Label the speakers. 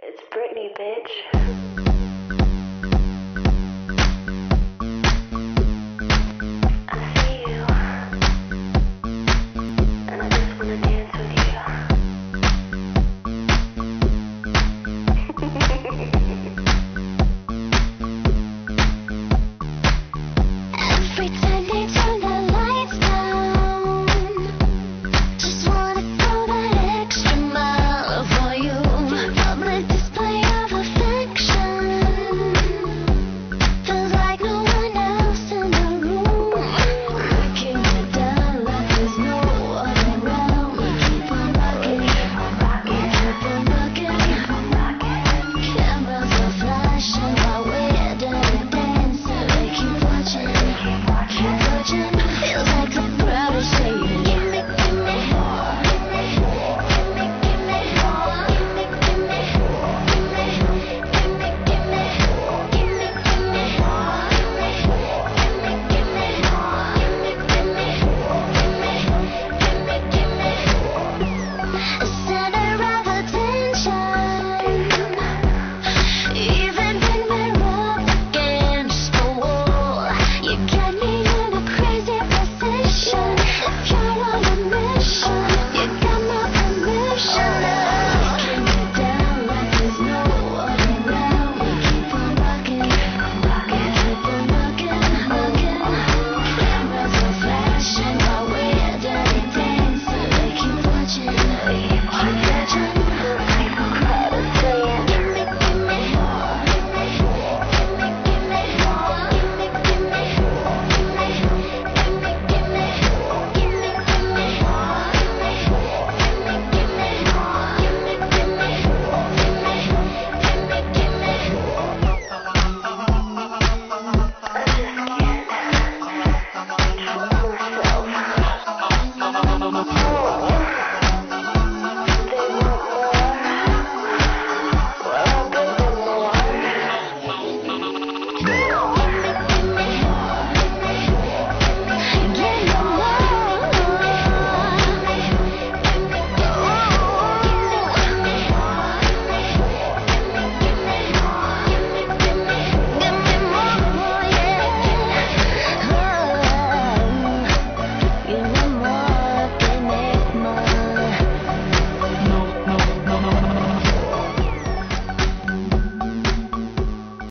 Speaker 1: It's Britney, bitch.